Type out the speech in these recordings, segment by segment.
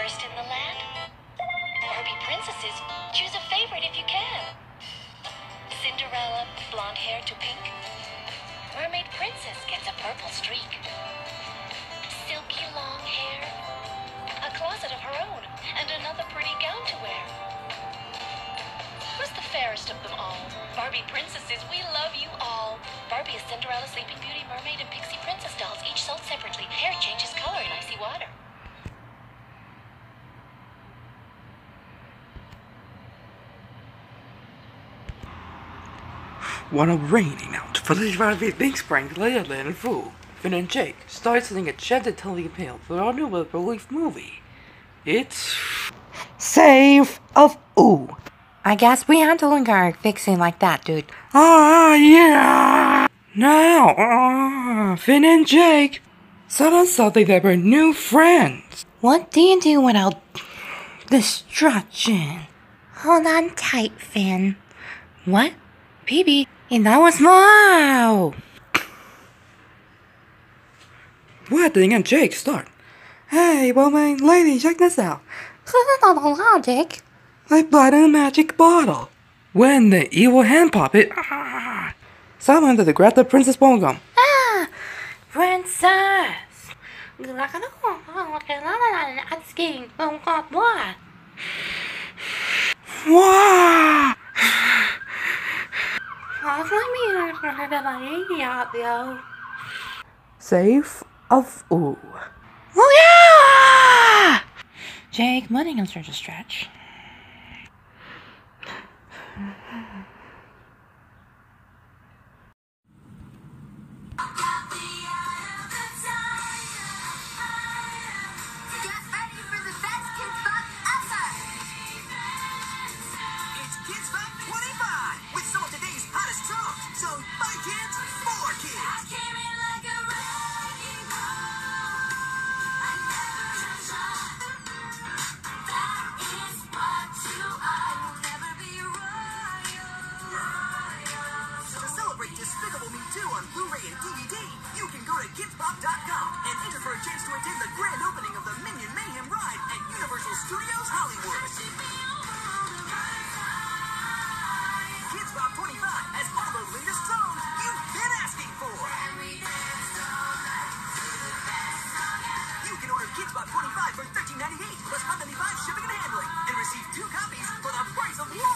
fairest in the land? Barbie princesses, choose a favorite if you can. Cinderella, blonde hair to pink. Mermaid princess gets a purple streak. Silky long hair, a closet of her own, and another pretty gown to wear. Who's the fairest of them all? Barbie princesses, we love you all. Barbie is Cinderella, Sleeping Beauty, Mermaid, and Pixie Princess dolls, each sold separately. Hair changes color in icy water. What a rainy night for the Barbie Big Spring Leia and Fool. Finn and Jake start singing a chanted telling appeal for our new relief movie. It's Save of Ooh. I guess we had to link our fixing like that, dude. Ah, yeah! Now, uh, Finn and Jake suddenly saw that they were new friends. What do you do without Destruction. Hold on tight, Finn. What? Baby, and that was wow! Wedding and Jake start. Hey, woman, lady, check this out. Logic. I bought a magic bottle. When the evil hand puppet ah, summoned to grab the princess bubblegum. Ah! Princess! Asking, oh God, what? Wow! Safe of ooh. Oh yeah! Jake, money can start to stretch. Despicable Me 2 on Blu-ray and DVD, you can go to KidzBop.com and enter for a chance to attend the grand opening of the Minion Mayhem ride at Universal Studios Hollywood. Kidz Bop 25 has all the latest songs you've been asking for. You can order Kidz Bop 25 for $13.98 plus $1.95 shipping and handling and receive two copies for the price of one.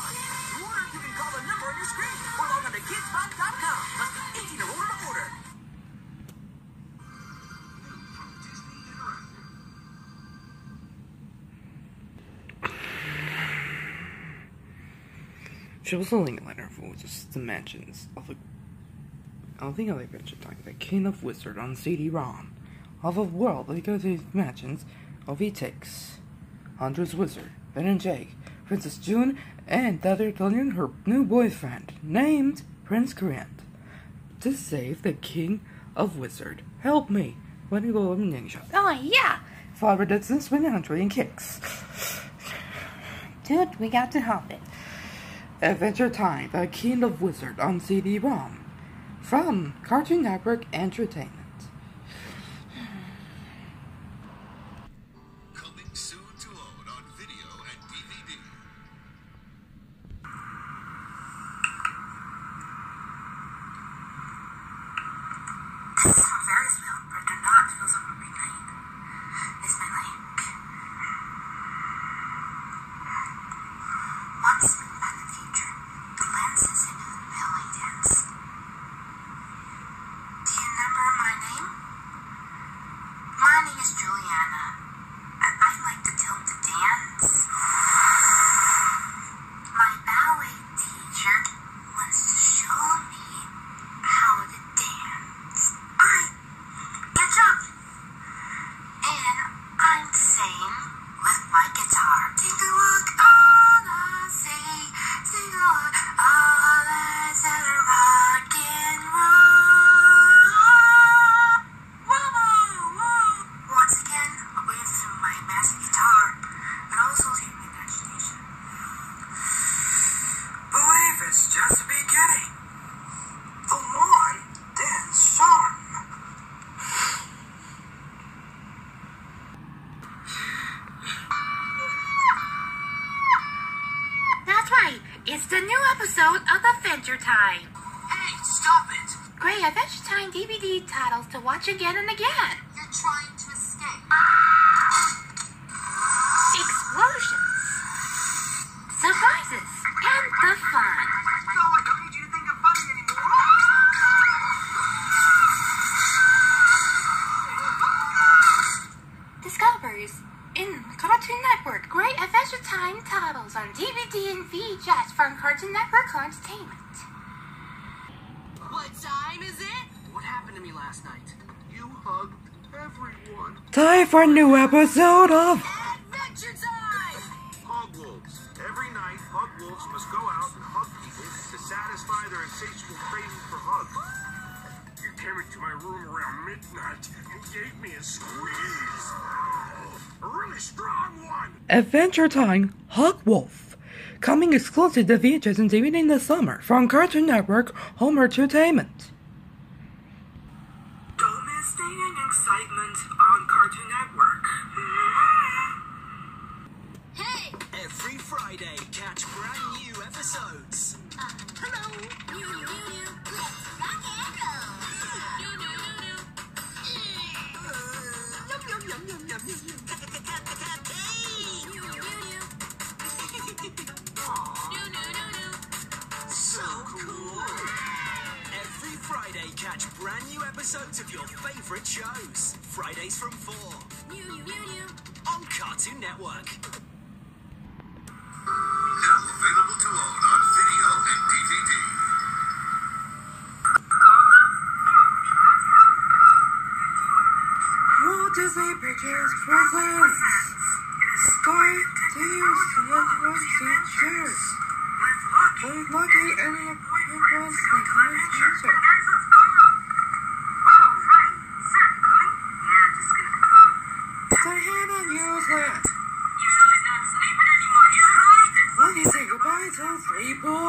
She was a link letter for just dimensions of a I don't think of adventure time, the king of wizard on CD-ROM of a world that goes to dimensions of Etix, Andrew's wizard, Ben and Jake, Princess June, and the other Gillian, her new boyfriend, named Prince Grant, to save the king of wizard. Help me! When you go in ninja. Oh yeah! Father does this spin country and kicks. Dude, we got to help it. Adventure Time, The King of Wizard on CD-ROM from Cartoon Network Entertainment. Coming soon to own on video and DVD. It's the new episode of Adventure Time. Hey, stop it! Great Adventure Time DVD titles to watch again and again. On DVD VHS from Cartoon Network Entertainment. What time is it? What happened to me last night? You hugged everyone. Time for a new episode of Adventure time! Hug wolves. Every night, hug wolves must go out and hug people to satisfy their insatiable craving for hugs. You came into my room around midnight and gave me a squeeze. A really strong one. Adventure Time Hug Wolf. Coming exclusive to VHS and DVD in the summer from Cartoon Network Home Entertainment. Domesticating excitement on Cartoon Network. Hey! Every Friday, catch brand new episodes. Episodes of your favorite shows. Fridays from 4 New, new, new, new. on Cartoon Network. To